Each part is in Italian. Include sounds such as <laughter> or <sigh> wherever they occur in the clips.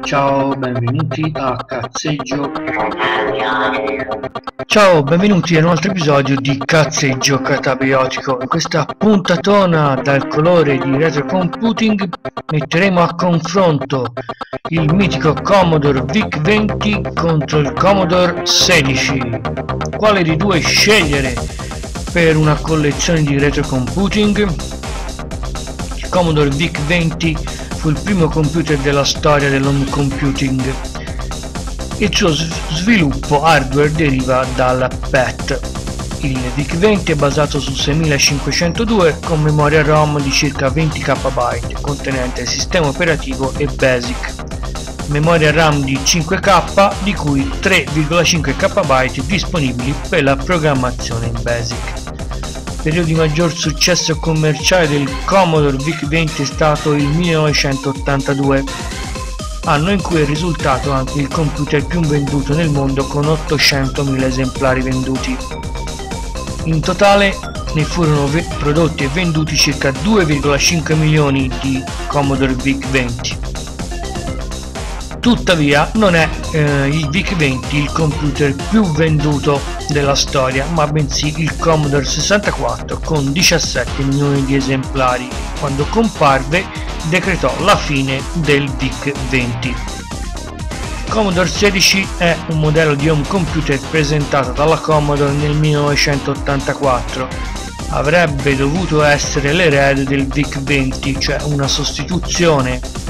Ciao, benvenuti a Cazzeggio. Ciao, benvenuti a un altro episodio di Cazzeggio Catabiotico. In questa puntatona dal colore di retro computing metteremo a confronto il mitico Commodore VIC-20 contro il Commodore 16. Quale di due scegliere per una collezione di retro computing? Il Commodore VIC-20 fu il primo computer della storia dell'home computing. Il suo sviluppo hardware deriva dal PET. Il VIC-20 è basato su 6502 con memoria ROM di circa 20 KB contenente sistema operativo e BASIC. Memoria RAM di 5K di cui 3,5 KB disponibili per la programmazione in BASIC periodo di maggior successo commerciale del Commodore VIC-20 è stato il 1982, anno in cui è risultato anche il computer più venduto nel mondo con 800.000 esemplari venduti. In totale ne furono prodotti e venduti circa 2,5 milioni di Commodore VIC-20. Tuttavia non è eh, il VIC-20 il computer più venduto della storia, ma bensì il Commodore 64 con 17 milioni di esemplari. Quando comparve decretò la fine del VIC-20. Commodore 16 è un modello di home computer presentato dalla Commodore nel 1984. Avrebbe dovuto essere l'erede del VIC-20, cioè una sostituzione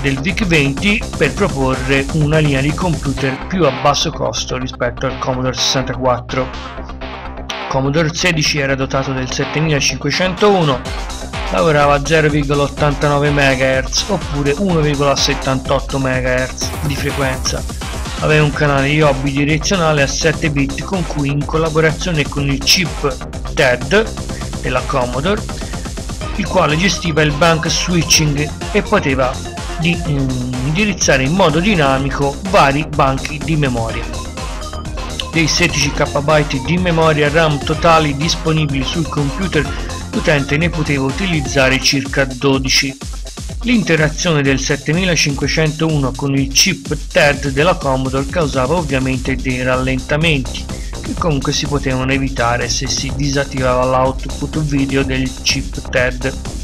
del VIC-20 per proporre una linea di computer più a basso costo rispetto al Commodore 64. Commodore 16 era dotato del 7501, lavorava a 0,89 MHz oppure 1,78 MHz di frequenza. Aveva un canale IOB direzionale a 7 bit con cui in collaborazione con il chip TED della Commodore il quale gestiva il bank switching e poteva di indirizzare in modo dinamico vari banchi di memoria. Dei 16 KB di memoria RAM totali disponibili sul computer l'utente ne poteva utilizzare circa 12. L'interazione del 7501 con il chip TED della Commodore causava ovviamente dei rallentamenti che comunque si potevano evitare se si disattivava l'output video del chip TED.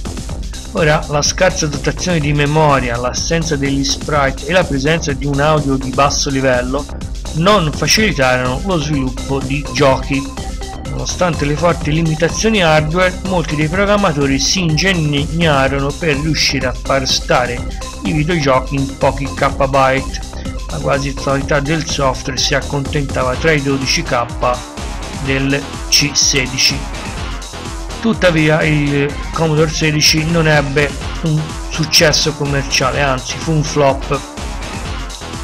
Ora, la scarsa dotazione di memoria, l'assenza degli sprite e la presenza di un audio di basso livello non facilitarono lo sviluppo di giochi. Nonostante le forti limitazioni hardware, molti dei programmatori si ingegnarono per riuscire a far stare i videogiochi in pochi KB. La quasi totalità del software si accontentava tra i 12K del C16 Tuttavia il Commodore 16 non ebbe un successo commerciale, anzi fu un flop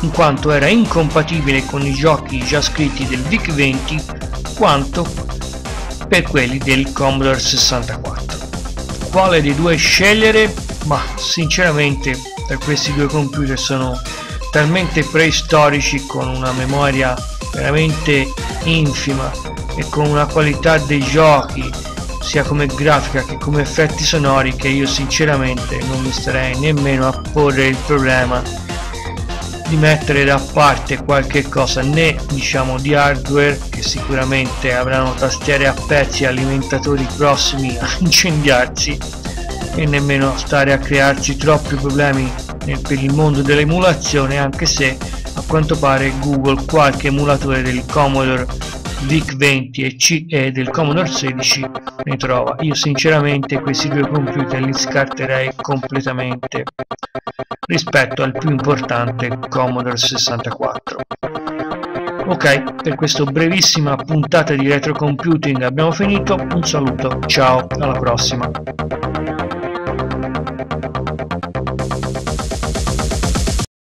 in quanto era incompatibile con i giochi già scritti del VIC-20 quanto per quelli del Commodore 64. Quale dei due scegliere? Ma sinceramente per questi due computer sono talmente preistorici con una memoria veramente infima e con una qualità dei giochi sia come grafica che come effetti sonori che io sinceramente non mi starei nemmeno a porre il problema di mettere da parte qualche cosa né diciamo di hardware che sicuramente avranno tastiere a pezzi alimentatori prossimi a <laughs> incendiarsi e nemmeno stare a crearci troppi problemi per il mondo dell'emulazione anche se a quanto pare Google qualche emulatore del Commodore VIC-20 e, C e del Commodore 16 ne trova. Io sinceramente questi due computer li scarterei completamente rispetto al più importante Commodore 64. Ok, per questa brevissima puntata di retro computing abbiamo finito, un saluto, ciao, alla prossima.